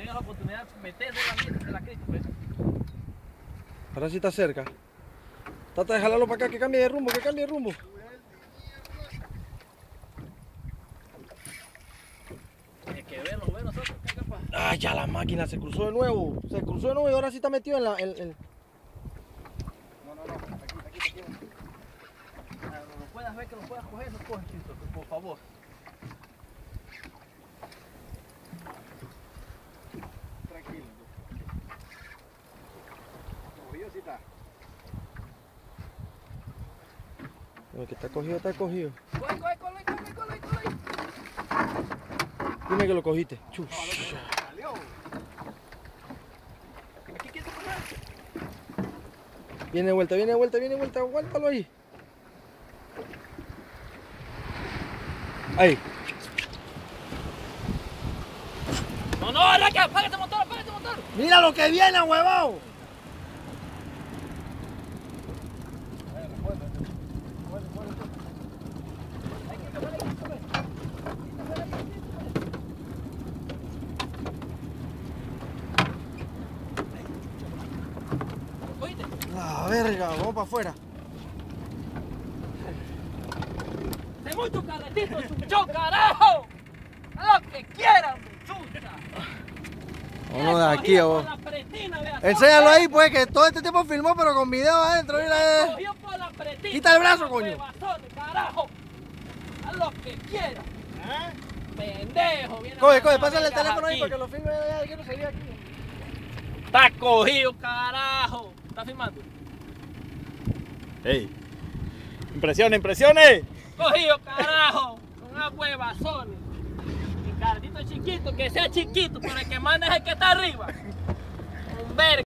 tengas la oportunidad, mente de la Cristo, pues. Ahora sí está cerca. Trata de jalarlo para acá, que cambie de rumbo, que cambie de rumbo. Hay que verlo, ver nosotros. Ah, ya la máquina se cruzó de nuevo. Se cruzó de nuevo y ahora sí está metido en la. en- en- No, no, no. Aquí, aquí, aquí. Lo puedas ver, que lo puedas coger, no coges, Cristo, por favor. El que está cogido, está cogido. Coge, coge, coge, coge, coge, coge. Dime que lo cogiste. Chus. Viene de vuelta, viene de vuelta, viene de vuelta. Aguántalo ahí. Ahí. No, no, Araque, apaga ese motor, apaga ese motor. Mira lo que viene, huevón. Oíste, La verga, vamos para afuera. de mucho carretito, chucho, carajo. A lo que quieran, chucha. Vámonos de aquí, Cogido vos. por la pretina, vea, Enséñalo ahí, pues, que todo este tiempo filmó, pero con video adentro. Mira, eh. Quita el brazo, coño. carajo. A lo que quieran. ¿Eh? Pendejo, viene Coge, a coge, pásale el teléfono ahí para que lo filme. Ya quiero salir aquí. Está cogido, carajo. ¿Está filmando? ¡Ey! ¡Impresiones, impresiones! Cogido, carajo. Una huevazones. Mi carrito chiquito, que sea chiquito, pero el que manda es el que está arriba.